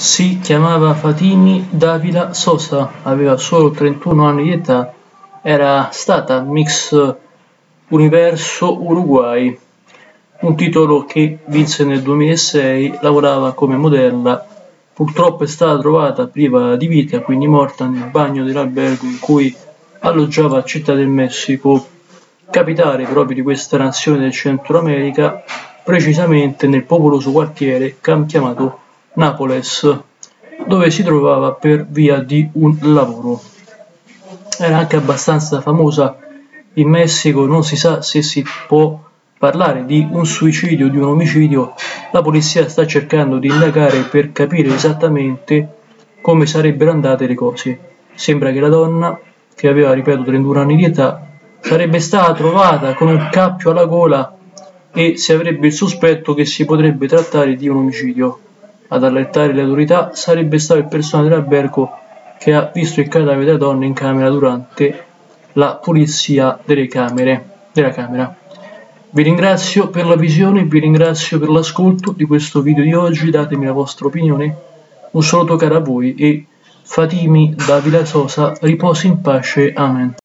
Si chiamava Fatimi Davila Sosa, aveva solo 31 anni di età, era stata Miss Universo Uruguay, un titolo che vinse nel 2006, lavorava come modella, purtroppo è stata trovata priva di vita, quindi morta nel bagno dell'albergo in cui alloggiava a Città del Messico, capitale proprio di questa nazione del Centro America, precisamente nel popoloso quartiere chiamato Nápoles, dove si trovava per via di un lavoro. Era anche abbastanza famosa in Messico, non si sa se si può parlare di un suicidio di un omicidio, la polizia sta cercando di indagare per capire esattamente come sarebbero andate le cose. Sembra che la donna, che aveva, ripeto, 31 anni di età, sarebbe stata trovata con un cappio alla gola e si avrebbe il sospetto che si potrebbe trattare di un omicidio. Ad allertare le autorità sarebbe stato il personale dell'albergo che ha visto il cadavere della donna in camera durante la pulizia delle camere, della camera. Vi ringrazio per la visione, vi ringrazio per l'ascolto di questo video di oggi, datemi la vostra opinione. Un saluto caro a voi e Fatimi da Villa Sosa riposi in pace. Amen.